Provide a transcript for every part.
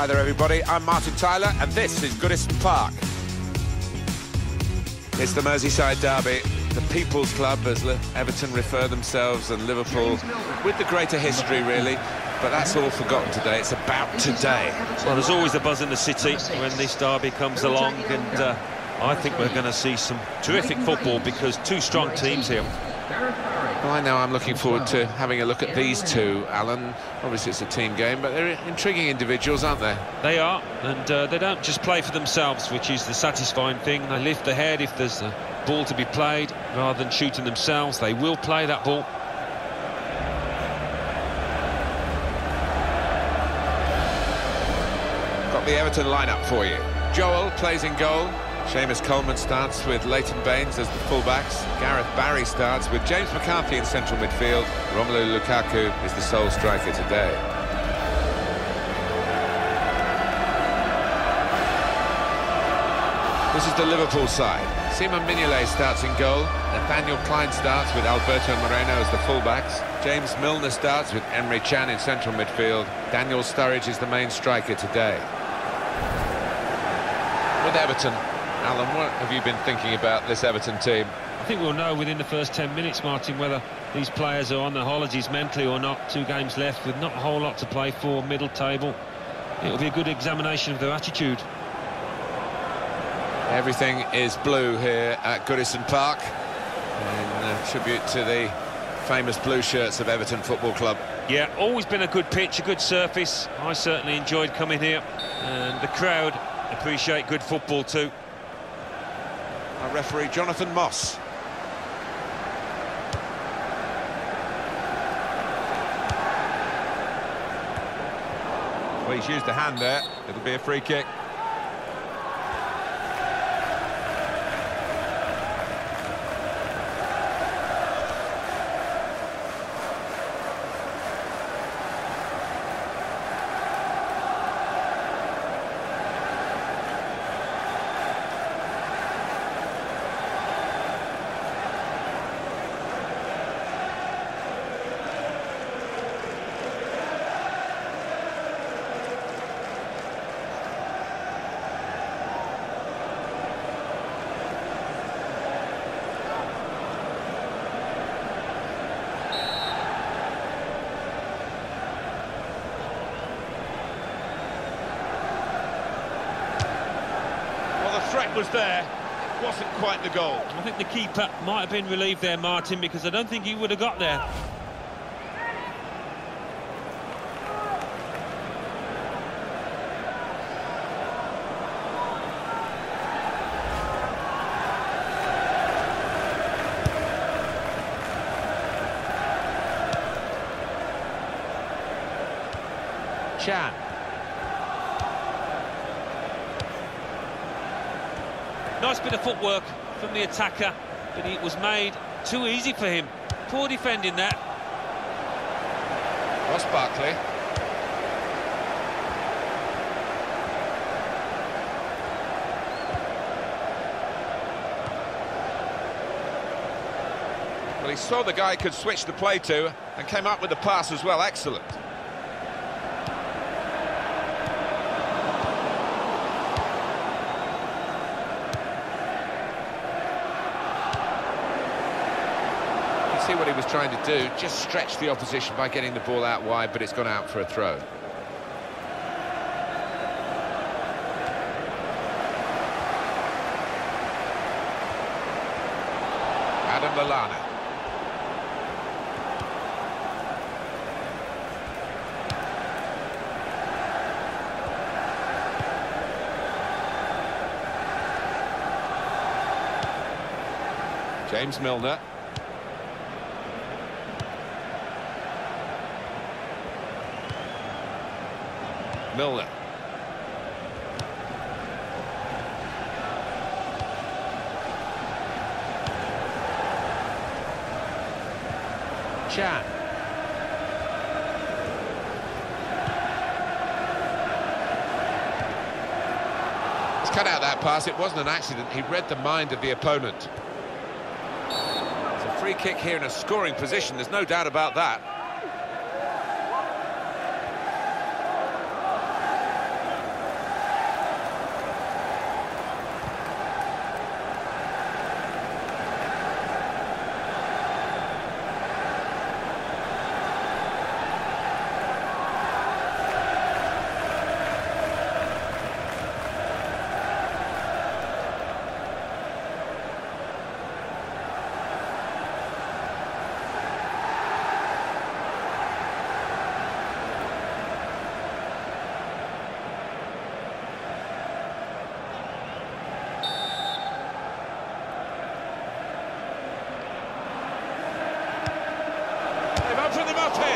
Hi there, everybody. I'm Martin Tyler, and this is Goodison Park. It's the Merseyside derby, the People's Club, as Everton refer themselves, and Liverpool, with the greater history, really. But that's all forgotten today. It's about today. Well, there's always a buzz in the city when this derby comes along, and uh, I think we're going to see some terrific football because two strong teams here. Well, I know I'm looking forward to having a look at these two, Alan. Obviously, it's a team game, but they're intriguing individuals, aren't they? They are, and uh, they don't just play for themselves, which is the satisfying thing. They lift the head if there's a ball to be played, rather than shooting themselves. They will play that ball. Got the Everton lineup for you. Joel plays in goal. Seamus Coleman starts with Leighton Baines as the fullbacks. Gareth Barry starts with James McCarthy in central midfield. Romelu Lukaku is the sole striker today. This is the Liverpool side. Simon Mignolet starts in goal. Nathaniel Clyne starts with Alberto Moreno as the fullbacks. James Milner starts with Emre Can in central midfield. Daniel Sturridge is the main striker today. With Everton, Alan, what have you been thinking about this Everton team? I think we'll know within the first 10 minutes, Martin, whether these players are on their holidays mentally or not. Two games left with not a whole lot to play for, middle table. It'll be a good examination of their attitude. Everything is blue here at Goodison Park. In uh, tribute to the famous blue shirts of Everton Football Club. Yeah, always been a good pitch, a good surface. I certainly enjoyed coming here. And the crowd appreciate good football too. Our referee, Jonathan Moss. Well, he's used a hand there. It'll be a free kick. Was there, wasn't quite the goal. I think the keeper might have been relieved there, Martin, because I don't think he would have got there. Can. Bit from the attacker, but it was made too easy for him. Poor defending that. Ross Barkley. Well, he saw the guy could switch the play to and came up with the pass as well. Excellent. see what he was trying to do, just stretch the opposition by getting the ball out wide, but it's gone out for a throw. Adam Lallana. James Milner. Milner. Can. He's cut out that pass. It wasn't an accident. He read the mind of the opponent. It's a free kick here in a scoring position. There's no doubt about that. Anthony Martin.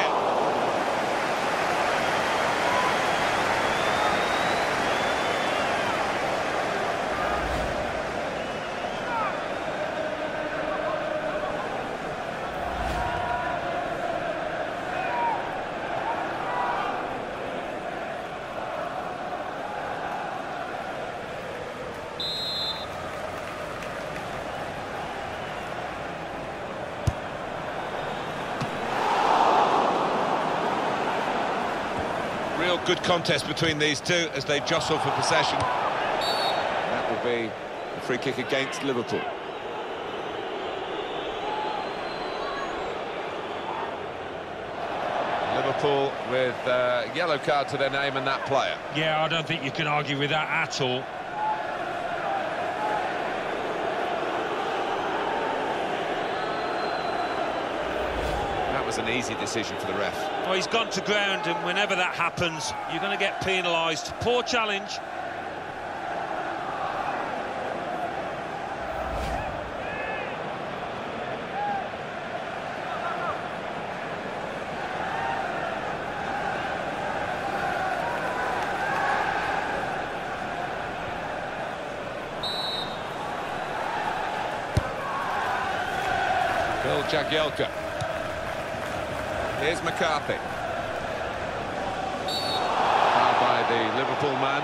Good contest between these two as they jostle for possession. That will be a free kick against Liverpool. Liverpool with a uh, yellow card to their name and that player. Yeah, I don't think you can argue with that at all. Was an easy decision for the ref. Well, he's gone to ground, and whenever that happens, you're going to get penalised. Poor challenge. Phil Jagielka. Here's McCarthy. Fouled by the Liverpool man.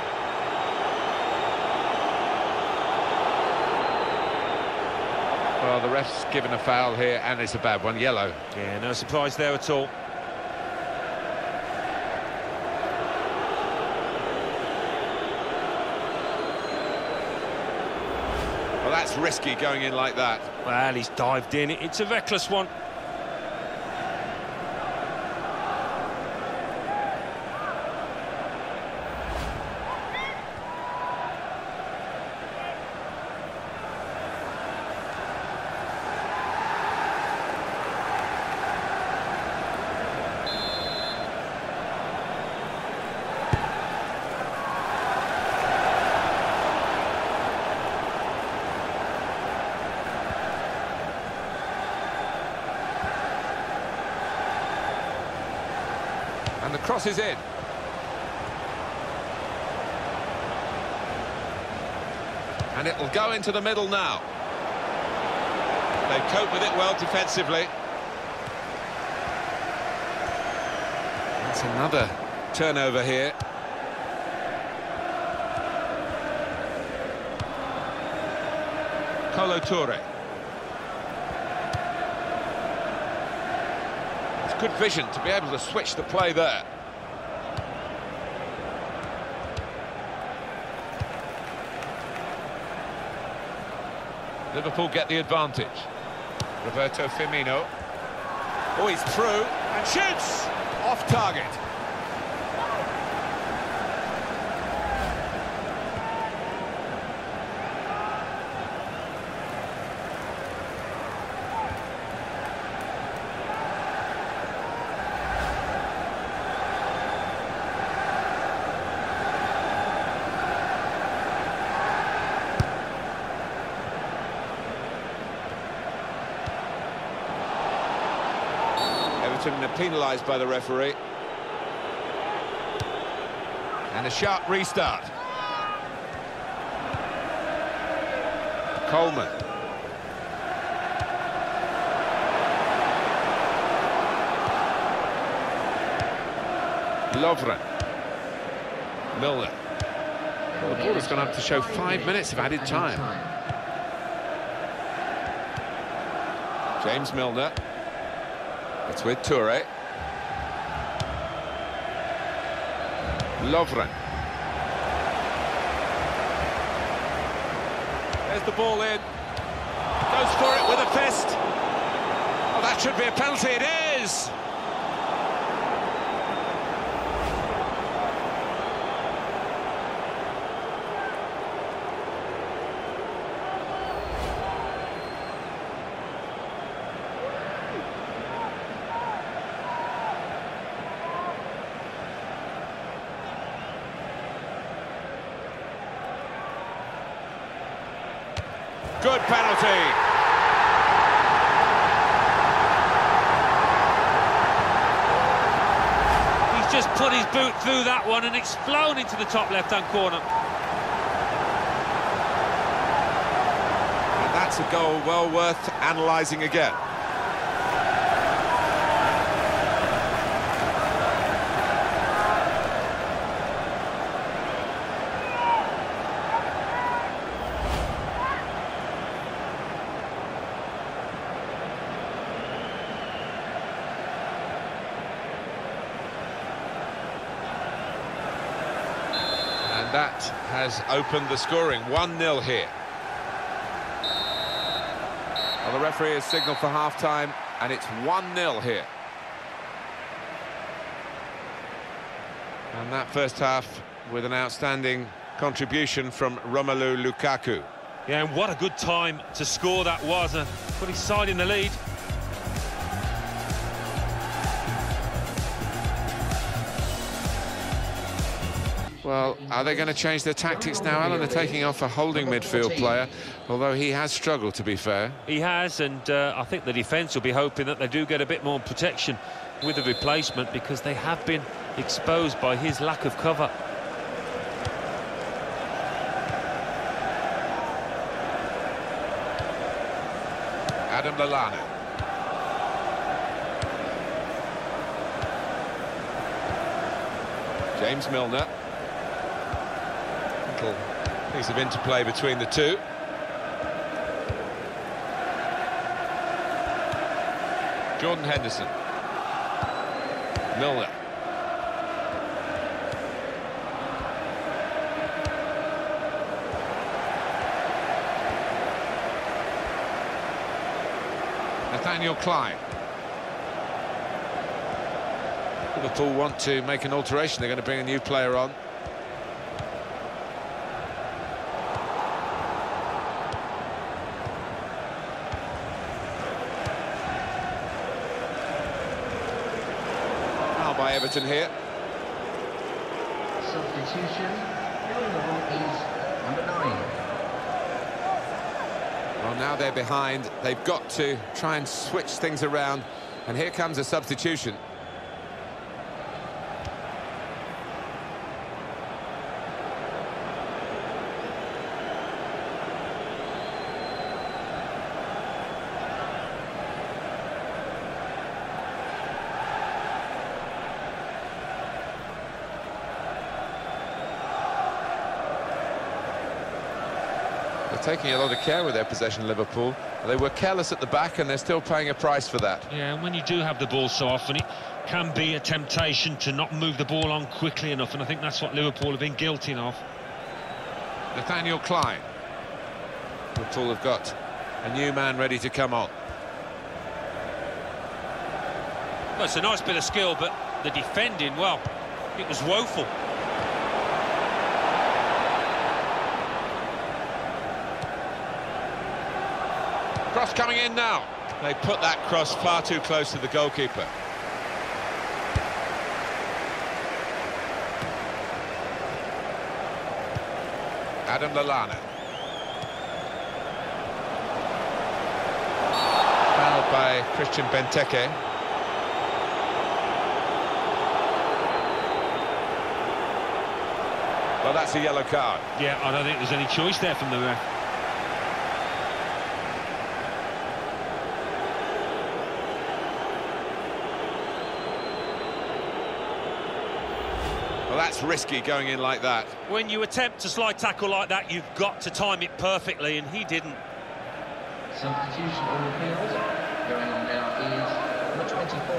Well, the ref's given a foul here, and it's a bad one, yellow. Yeah, no surprise there at all. Well, that's risky going in like that. Well, he's dived in. It's a reckless one. The in. And it'll go into the middle now. They cope with it well defensively. That's another turnover here. Kolo Toure. It's good vision to be able to switch the play there. Liverpool get the advantage. Roberto Firmino. Oh, he's through and shoots! Off target. Everton are penalised by the referee. And a sharp restart. Coleman. Lovren. Milner. Well, the ball has gone up to show five minutes of added time. James Milner. It's with Toure. Lovren. There's the ball in. Goes for it with a fist. Oh, that should be a penalty. It is. Good penalty. He's just put his boot through that one and it's flown into the top left-hand corner. And that's a goal well worth analysing again. Has opened the scoring. 1-0 here. Well, the referee has signalled for half-time, and it's 1-0 here. And that first half with an outstanding contribution from Romelu Lukaku. Yeah, and what a good time to score that was. Uh, put his side in the lead. Are they going to change their tactics now, Alan? They're taking off a holding midfield player, although he has struggled, to be fair. He has, and uh, I think the defence will be hoping that they do get a bit more protection with the replacement because they have been exposed by his lack of cover. Adam Lallana. James Milner. Piece of interplay between the two. Jordan Henderson. Milner. Nathaniel Clyne. Liverpool want to make an alteration. They're going to bring a new player on. Foul by Everton here. Substitution. Is number nine. Well, now they're behind. They've got to try and switch things around. And here comes a substitution. Taking a lot of care with their possession, Liverpool. They were careless at the back, and they're still paying a price for that. Yeah, and when you do have the ball so often, it can be a temptation to not move the ball on quickly enough, and I think that's what Liverpool have been guilty of. Nathaniel Clyne. Liverpool have got a new man ready to come on. Well, it's a nice bit of skill, but the defending, well, it was woeful. Cross coming in now. They put that cross far too close to the goalkeeper. Adam Lallana. Fouled by Christian Benteke. Well, that's a yellow card. Yeah, I don't think there's any choice there from the ref. Well, risky going in like that. When you attempt a slide tackle like that, you've got to time it perfectly, and he didn't. Substitution all appeals. Going on now is number 24.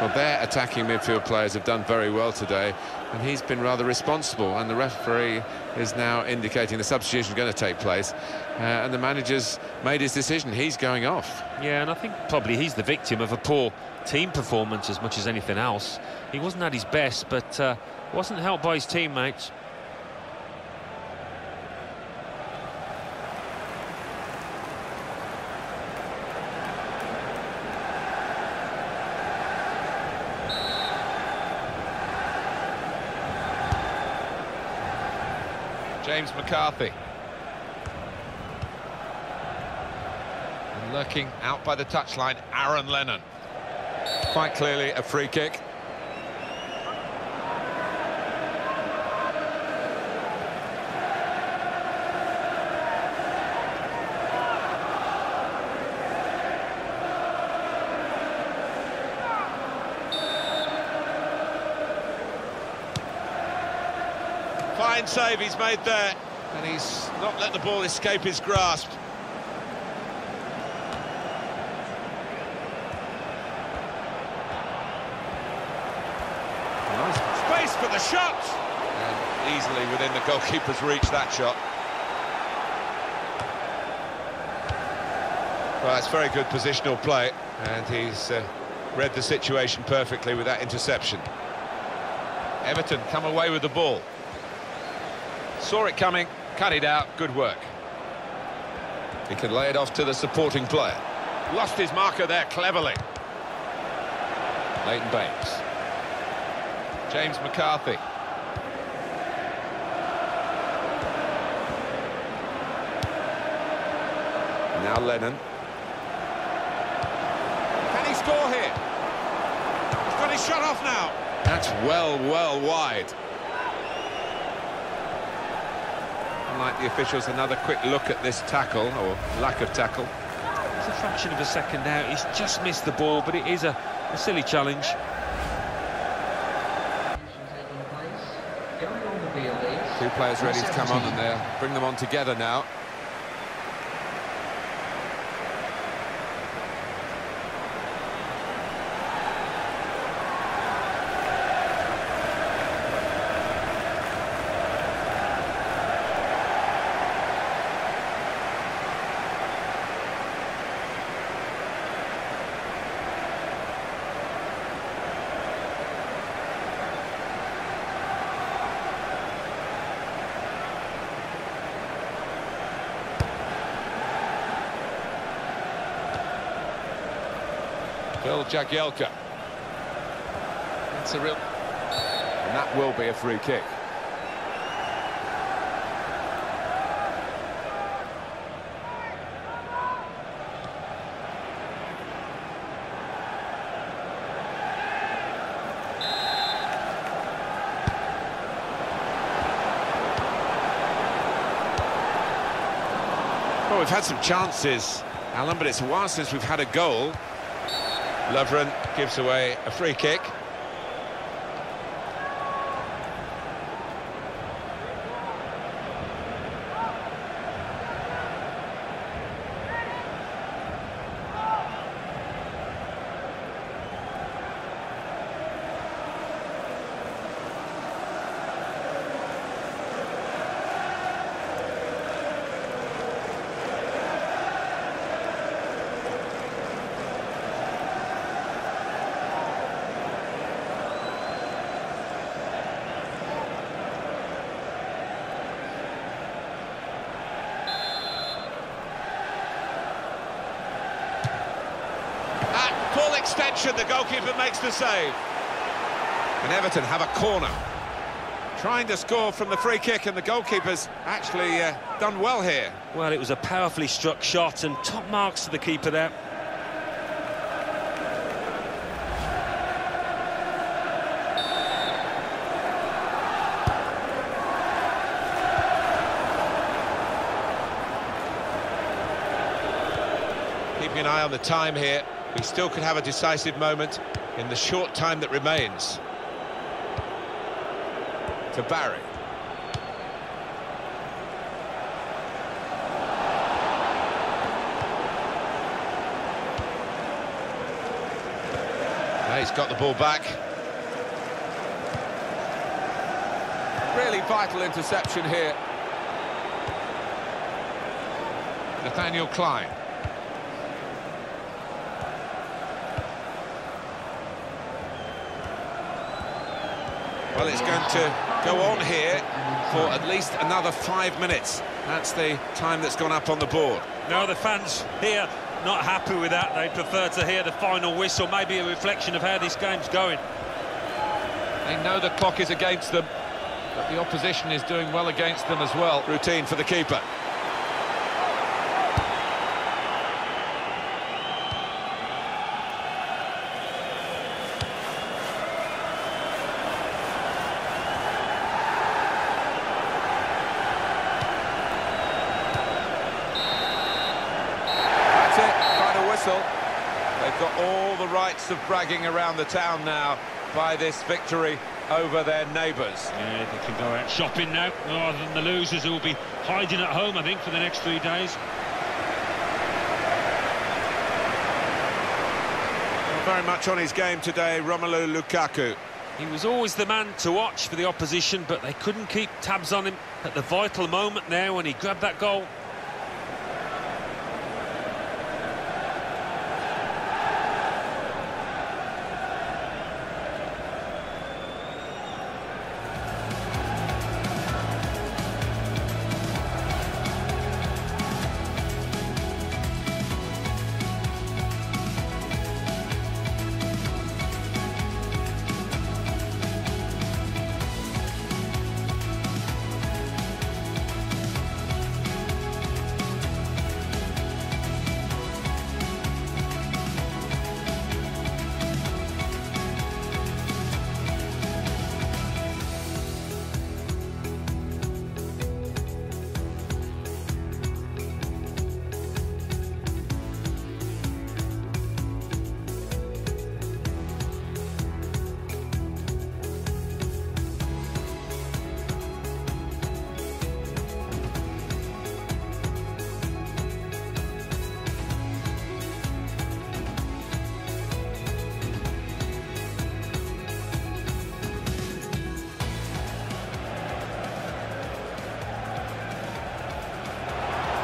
Well, their attacking midfield players have done very well today, and he's been rather responsible. And the referee is now indicating the substitution is going to take place, uh, and the manager's made his decision. He's going off. Yeah, and I think probably he's the victim of a poor team performance as much as anything else. He wasn't at his best, but uh, wasn't helped by his teammates. James McCarthy. And lurking out by the touchline, Aaron Lennon. Quite clearly a free kick. Fine save he's made there, and he's not let the ball escape his grasp. Space for the shot! And easily within the goalkeeper's reach, that shot. Well, it's very good positional play, and he's uh, read the situation perfectly with that interception. Everton come away with the ball. Saw it coming, cut it out, good work. He can lay it off to the supporting player. Lost his marker there cleverly. Leighton Baines. James McCarthy. Now Lennon. Can he score here? He's got his shot off now. That's well, well wide. Unlike the officials, another quick look at this tackle, or lack of tackle. It's a fraction of a second out. He's just missed the ball, but it is a, a silly challenge. taking place. Going on the field is... Two players ready to come on and they'll bring them on together now. Phil Jagielka. That's a real... And that will be a free kick. Well, we've had some chances, Alan, but it's a while since we've had a goal. Lovren gives away a free kick. At full extension, the goalkeeper makes the save. And Everton have a corner. Trying to score from the free kick, and the goalkeeper's actually uh, done well here. Well, it was a powerfully struck shot and top marks to the keeper there. Keeping an eye on the time here. We still could have a decisive moment in the short time that remains. To Barry. He's got the ball back. Really vital interception here. Nathaniel Clyne. Well, it's going to go on here for at least another five minutes. That's the time that's gone up on the board. No, the fans here not happy with that. They prefer to hear the final whistle, maybe a reflection of how this game's going. They know the clock is against them, but the opposition is doing well against them as well. Routine for the keeper. That's it, final whistle. They've got all the bragging around the town now by this victory over their neighbours. Yeah, they can go out shopping now, rather than the losers who will be hiding at home, I think, for the next three days. Very much on his game today, Romelu Lukaku. He was always the man to watch for the opposition, but they couldn't keep tabs on him at the vital moment there when he grabbed that goal.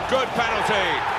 Good penalty.